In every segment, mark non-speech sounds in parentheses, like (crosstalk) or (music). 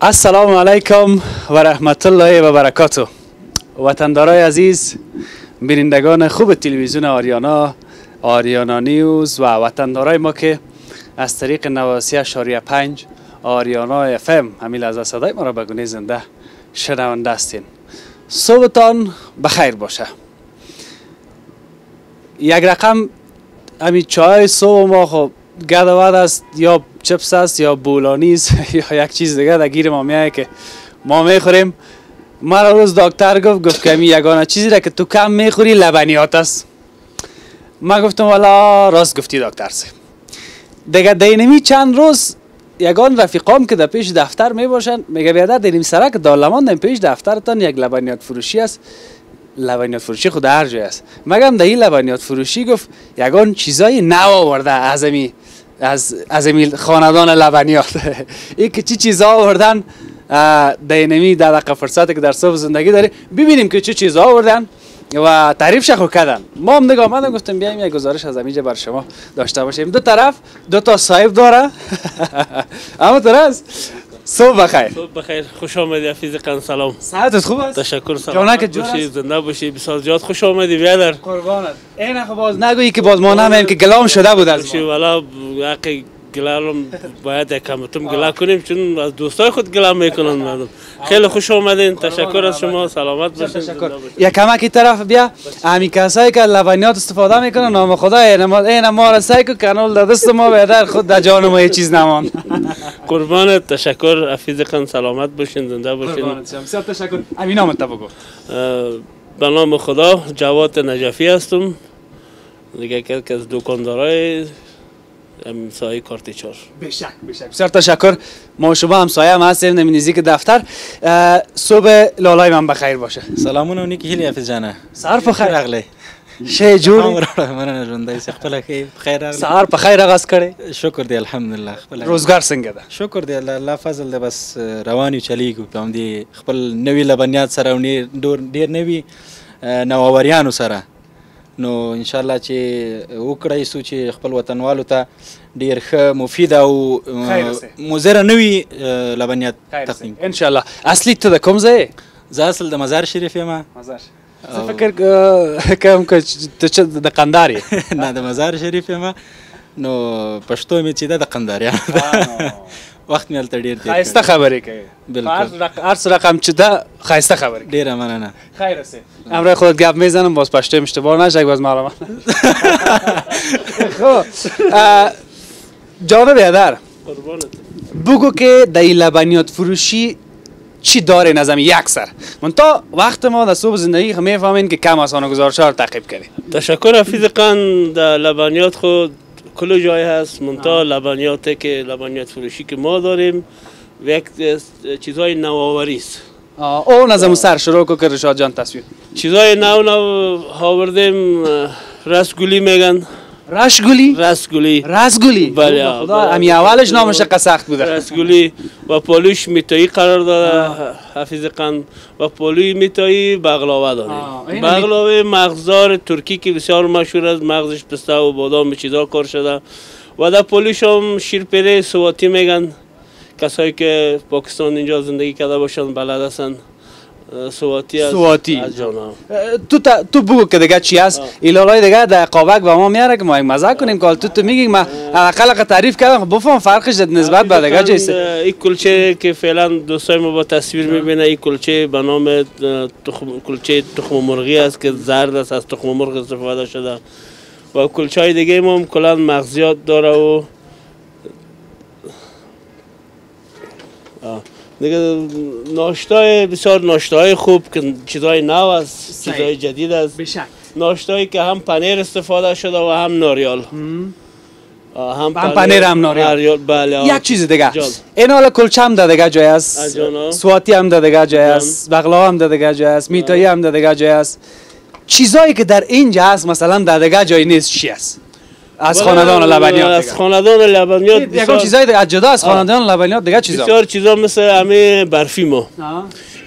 السلام علیکم و رحمت الله و برکاته وطندارای عزیز بینندگان خوب تلویزیون آریانا آریانا نیوز و وطندارای ما که از طریق نواسی شاریه پنج آریانا اف ام همین از صدای ما را بگونه زنده شنونده هستین صبحتان بخیر باشه یک رقم همین چای صبح ما خب گد است یا چپس است یا بولانی است (laughs) یا یک چیز دیگه در گیر ما میایه که ما می‌خوریم. مرا روز دکتر گفت گفت که یگانه چیزی را که تو کم می‌خوری لبنیات است. ما گفتم والا راست گفتی دکتر سه دیگه دینمی چند روز یگان رفیقام که در پیش دفتر می باشن میگه بیادر دینیم سرک دالمان در پیش دفترتان یک لبنیات فروشی است. لبنیات فروشی خود هر جای است. مگم در این لبنیات فروشی گفت یگان چیزای نو آورده از از از خاندان لبنیات. (laughs) این که چی چیزا آوردن دینمی در دقیقه فرصت که در صبح زندگی داری. ببینیم که چه چیزا آوردن و تعریف شخو کردن. ما هم نگاه آمدم گفتم بیایم یک گزارش از اینجا بر شما داشته باشیم. دو طرف دو تا صاحب داره. (laughs) اما طرف صبح بخیر. صبح بخیر. خوش آمدی حفیظ قن سلام. ساعتت خوب است؟ تشکر. سلام. که باشی زنده باشی. بسیار زیاد خوش آمدی. بیادر قربانت. این خب باز نگویی که باز ما نمیم که گلام شده بود از ما. والا گلالم باید یک کمتم گلا کنیم چون از دوستای خود گلا می‌کنن مردم. خیلی خوش آمدین تشکر از شما. سلامت باشین. یک کمکی طرف بیا. همین کسایی که لبنیات استفاده می‌کنن نام خدا این ما را سعی کنول در دست ما بهتر خود در جان ما یه چیز نمان. (laughs) قربان تشکر. حفیظ خان سلامت باشین. زنده باشین. بسیار تشکر. همین نام بگو. به نام خدا جواد نجفی هستم. دیگه که از دکاندارای همسایه کارت چار بشک بشک. بسیار تشکر. ما شما همسایه هم هستیم نمی که دفتر. صبح لالای من بخیر باشه. سلامون اونی که هیلی حفظ جانه. سهر بخیر. اغلی. شه جوری؟ من ژوندۍ څه خپل خیر اغلی. سهار په خیر اغاز کړي شکر دی الحمدلله. خپل روزګار څنګه ده. شکر دی الله فضل دی. بس رواني چلیږو په دې خپل نوی لبنیات سره ډیر نوی نووریانو سره نو ان شاء الله چې وکړای سو چې خپل وطنوالو ته ډیر ښه مفید او مزره نوي لبنیات تقدیم ان شاء الله اصلي ته د کوم ځای؟ زه اصل د مزار شریف یم. مزار. زه فکر کوم چې د قنداري (laughs) نه د مزار شریف یم. نو پښتو می چې د قنداریا (laughs) وخت مې ډیر دی خایسته خبرې کوي. بالکل. هر رقم چې ده خایسته خبرې ډیره مننه خیر است امروز خودت گپ می‌زنم باز پشتم اشتباه نشه باز معلومات (laughs) خب جانب بیادر. بگو که در لبنیات فروشی چی داره نظم یک سر. من تا وقت ما در صبح زندگی می‌فهمین که کم آسان گزارش ها رو تعقیب کردیم. تشکر حفیظ قند در لبنیات خود کل جای هست منتها لبنیات که لبنیات فروشی که ما داریم یک چیزهای نوآوری است. او نظم سر شروع کو که رشاد جان تصویر. چیزای نو نو آوردیم رسگولی میگن. رسگولی رسگولی رسگولی بله خدا امی اولش نامش سخت بوده. رسگولی و پالوش میتایی قرار داره حفیظ قند و پالوی میتایی بغلاوه داریم بغلاوه مغزار ترکی که بسیار مشهور است. مغزش پسته و بادام چیزا کار شده. و در پالوش هم شیرپره سواتی میگن. کسایی که پاکستان اینجا زندگی کرده باشند بلد هستند سواتی از سواتی از تو تا تو بگو که دیگه چی هست ایلالای دیگه در قابک به ما میاره که ما مزه کنیم که تو تو میگی ما حداقل تعریف کردم بفهم فرقش نسبت به دیگه جیسه این کلچه که فعلا دوستای ما با تصویر می‌بینه این کلچه به نام تخم کلچه تخم مرغی است که زرد است از تخم مرغ استفاده شده و کلچه های دیگه ما هم کلا مغزیات داره و دیگه ناشتای بسیار ناشتای خوب که چیزای نو است چیزای جدید است. ناشتایی که هم پنیر استفاده شده و هم ناریال. هم. پنیر هم ناریال. بله یک چیز دیگه. این حالا کلچه هم دیگه جای است. سواتی هم دیگه جای است. بغلا هم دیگه جای است. میتایی هم دیگه جای است. چیزایی که در اینجا هست مثلا در دیگه جای نیست چی است؟ از خاندان لبنیات از خاندان لبنیات یکم چیزای دیگه از جدا از خاندان لبنیات دیگه چیزا؟ بسیار چیزا مثل همه برفی ما.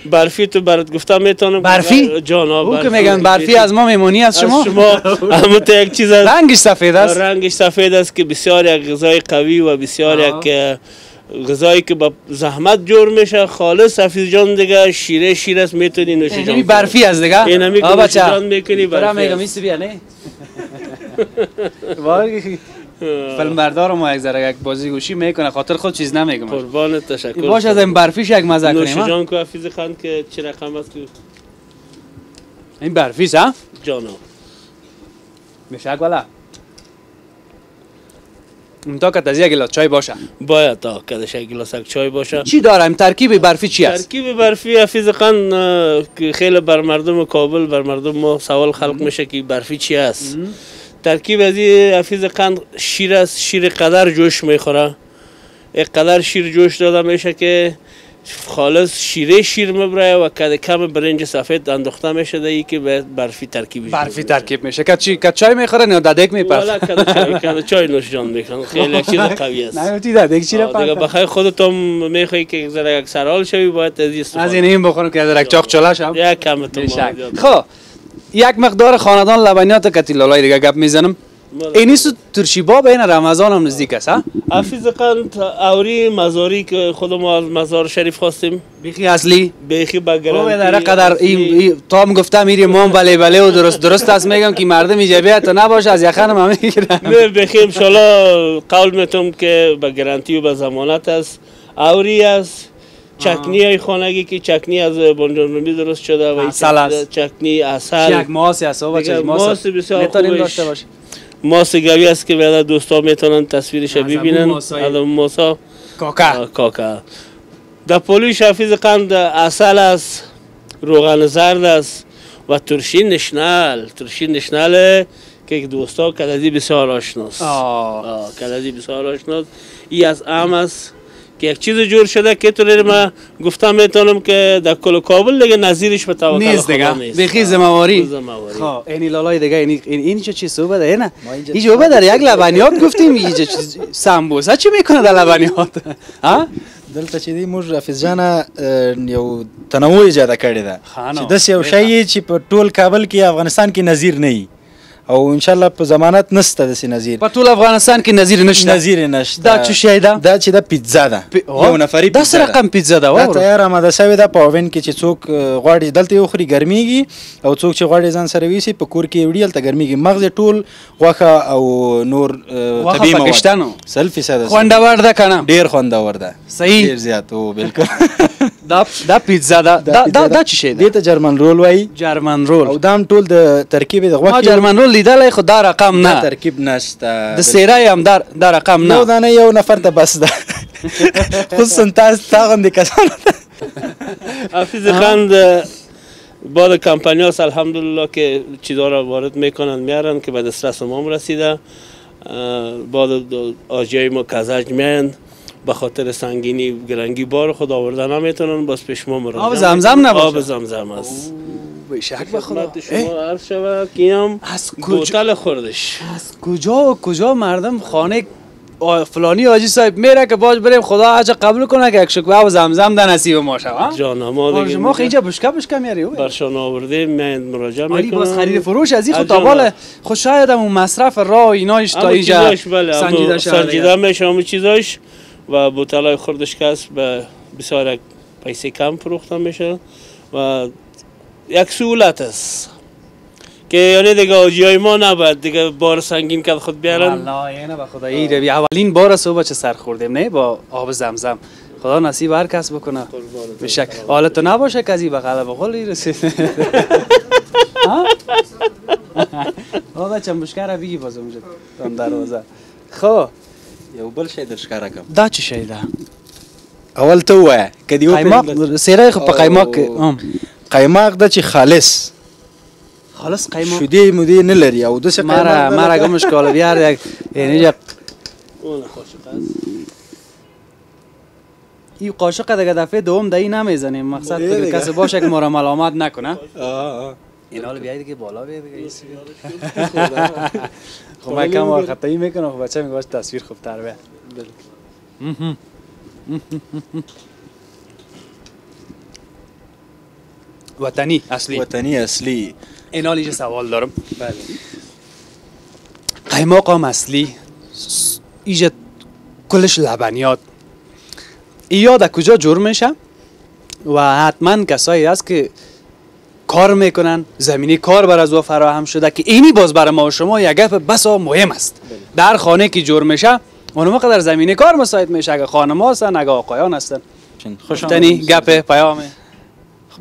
برفی تو برات گفتم می‌تونم برفی؟ جان او که میگن برفی از ما میمونی از شما؟ از شما. تو یک چیز است رنگش سفید است. رنگش سفید است که بسیار یک غذای قوی و بسیار یک غذایی که با زحمت جور میشه. خالص حفیظ جان دیگه شیره شیر است می‌تونی نوش جان اینمی برفی از دیگه؟ اینمی که آه نوش بچه. جان می‌کنی برفی میگم بیا نه وای. فیلم بردار ما یک ذره یک بازی گوشی می‌کنه خاطر خود چیز نمیگم. قربان تشکر. باش از این برفیش یک مزه نوش کنیم ها؟ جان که حفیظ خان که چه رقم است؟ که این برفیست ها؟ جانا میشه والا. تا که تازه یک گلاس چای باشه. باید تا کدش یک گلاس چای باشه. چی این ترکیب برفی چی است؟ ترکیب برفی حفیظ خان که خیلی بر مردم کابل بر مردم ما سوال خلق میشه که برفی چی است. ترکیب از این حفیظ قند شیر است شیر قدر جوش می‌خوره. قدر شیر جوش داده میشه که خالص شیره شیر مبره و کد کم برنج سفید انداخته میشه دیگه که به برفی ترکیب برفی ترکیب میشه. که چی که چای می‌خوره؟ نه ددک میپره. والا کد چای کد چای نوش جان می‌کنن خیلی چیز قوی است. نه تی ددک چی آه، دیگه را بخیر خودت هم می‌خوای که ذره یک سرحال شوی باید از این از بخورم که درک چاق چلا شم. یک کم تو. خب. یک مقدار خاندان لبنیات کتی لالای دیگه گپ می‌زنم. اینی سو ترشی باب این رمضان هم نزدیک است ها؟ حفیظ قند اوری مزاری که خود ما از مزار شریف خواستیم. بیخی اصلی؟ بیخی او گرانتی داره قدر این تا هم گفتم میری مام بله بله و درست درست است میگم که مردم ایجابیت تو نباشه از یخنم هم می‌گیرم نه بخی انشالله قول میتم که به گرانتی و به زمانت است. اوری است. چکنی های خانگی که چکنی از بانجان درست شده و عسل است. چکنی یک اصل ماسی است او دیگه بچه ماس ماس بسیار خوبش. داشته ماس گوی است که بعد دوستا می‌تونن تصویرش از ببینن. اون ماسا. کاکا. کاکا. در پولوش حفیظ قند اصل است روغن زرد است و ترشی نشنال. ترشی نشنال که دوستا کلدی بسیار آشناست. کلدی بسیار آشناست. ای از ام است. که یک چیز جور شده که طوری ما گفتم می‌تونم که در کل کابل دیگه نظیرش به توکل نیست دیگه. آه، زمواری زمواری. خب اینی لالای دیگه اینی این این چه چیز صحبت ده نه. اینجا اینجا در یک لبنیات گفتیم اینجا چیز سمبوسه چی می‌کنه در لبنیات؟ ها؟ دلته چې دی؟ موږ حافظ جان یو تنوع ایجاد کړی نو. چې داسې یو شی چې په ټول کابل کې افغانستان کې نظیر نه او ان شاء الله په ضمانت نسته داسې نظیر. په ټول افغانستان کې نظیر نشته. نظیر نشته. دا څه شی ده؟ دا چې دا پیتزا ده. یو نفري دا څه رقم پیتزا ده؟ دا تیار آماده شوې ده په اوون کې چې څوک غواړي دلته یې وخوري ګرمیږي او څوک چې غواړي ځان سره ویسي په کور کې وړي هلته ګرمیږي مغز ټول غوښه او نور نو. مواد. سل فیصده خوندور ده کنه ډیر خوندور ده. صحیح. ډیر زیات او بالکل (laughs) دا دا پیتزا ده دا دا دا چی شی ده ته جرمن رول وایي جرمن او رول دا هم ټول د ترکیب د ما غوښې جرمن رول لیدلای خو دا رقم دا نه ترکیب نشته د سیرای هم دا دا رقم یو نه دانه یو نفر ته بس ده خصوصا تاسو تا غوندې کسانو ته حفیظ خند بعد کمپانی هاست الحمدلله که چیزها را وارد میکنن میارن که به دسترس ما رسیده بعد آجی ما کزج میاین به خاطر سنگینی گرنگی بار خود آوردن نمی‌تونن باز پیش ما مراجعه آب زمزم نباشه. آب زمزم است. به خدا خدمت شما عرض شود که هم از کجا خوردش. از کجا و کجا مردم خانه فلانی حاجی صاحب میره که باج بریم خدا حج قبول کنه که یک شکوه و زمزم در نصیب ما شد ها؟ جان ما آره، دیگه شما خیلی اینجا بشکه بشکه میاری اوه. برشان آورده میاین مراجعه ولی می‌کنن باز خرید فروش از این خود از تا بالا جان. خود شاید اون مصرف راه اینایش تا اینجا بله سنجیده شده سنجیده میشه همون چیزاش. و بوتل های خوردش هست به بسیار پیسه کم فروخته میشه و یک سهولت است. که یعنی دیگه آجی های ما نباید دیگه بار سنگین که خود بیارن. والله اینه به خدا روی اولین بار صبح چه سر خوردیم نه؟ با آب زمزم. خدا نصیب هر کس بکنه. بشک حالت تو نباشه کسی به قلب قولی رسید. ها؟ (laughs) آقا چند بشکه را بگی باز اونجا دروازه. خب. یو بل شی در ښکاره کوم دا چه شی ده؟ اول ته ووایه که دې قیماق سیره خو په قیماق. قیماق ده چې خالص. خلاص قیماق شودې مودې نه لري او ده مرا لکه- گمش کالا بیار یک یعنی است این قاشق دیگه دفعه دوم دایی نمی‌زنیم مقصد دیگه که دیگه. کسی باشه که ما را ملامت نکنه. آه، آه. این حال بیایی دیگه بالا ایسی (laughs) خب من کم وقت خطایی می‌کنم خب بچه میگه باش تصویر خوب تر بیاد وطنی اصلی. وطنی اصلی. این حال اینجا سوال دارم. بله. قیماق هم اصلی اینجا کلش لبنیات یا در کجا جرم میشه و حتما کسایی هست که کار می‌کنن زمینی کار بر از او فراهم شده که اینی باز برای ما و شما یک گپ بسا مهم است. در خانه که جور میشه اونم در زمینی کار مساعد میشه اگه خانم هستن اگه آقایان هستن. خوش گپ پیام.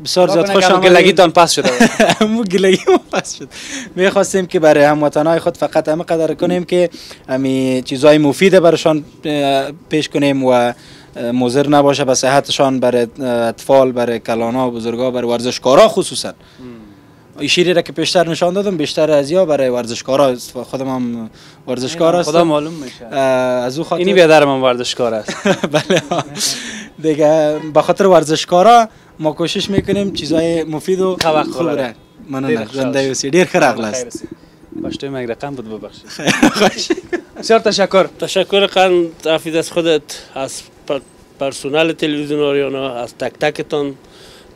بسیار زیاد خوش آمدید. گلگیتان پس شده (laughs) مو گلگی پس شد. می‌خواستیم که برای هموطنهای خود فقط همه قدر کنیم که همی چیزهای مفید برشان پیش کنیم و مضر نباشه به صحتشان برای اطفال برای کلانا و بزرگا برای ورزشکارا خصوصا. شیری را که پیشتر نشان دادم بیشتر از یا برای ورزشکارا خودم هم ورزشکار هستم. خدا معلوم میشه. از او خاطر اینی بیادر من ورزشکار است. (laughs) بله. دیگه به خاطر ورزشکارا ما کوشش می‌کنیم چیزای مفید و خوب را. مننه. زنده و ډیر ښه راغلاست پښتو مې رقم بود ببخشید. (laughs) بسیار تشکر. تشکر قند حافظ از خودت از پرسونال تلویزیون آریانا از تک تکتان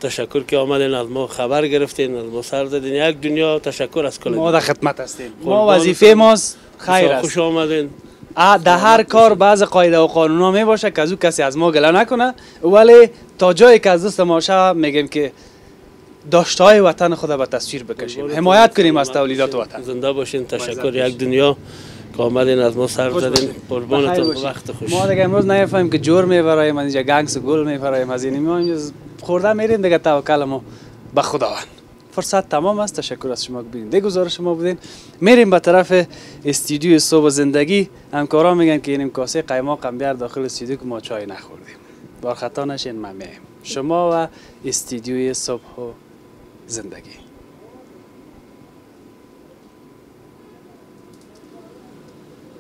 تشکر که آمدین از ما خبر گرفتین از ما سر زدین. یک دنیا تشکر از کل ما در خدمت هستیم. ما وظیفه ماست. خیر است. خوش آمدین. در هر کار بعض قاعده و قانون ها می باشه که از او کسی از ما گله نکنه. ولی تا جایی که از دست ما شود میگیم که داشته های وطن خود به تصویر بکشیم. حمایت کنیم از تولیدات وطن. زنده باشین. تشکر. یک دنیا آمدین از ما سر زدین. قربانتون وقت خوش. ما دیگه امروز نمی‌فهمیم که جور میبرایم اینجا گنگس گل میبرایم از این ما اینجا خورده میریم دیگه توکل ما. به خداوند. فرصت تمام است. تشکر از شما بودین. دیگه گزارش شما بودین. میریم به طرف استودیو صبح زندگی. همکارا میگن که اینیم کاسه قیماق هم بیار داخل استودیو که ما چای نخوردیم. بار خطا نشین من میایم شما و استودیوی صبح و زندگی.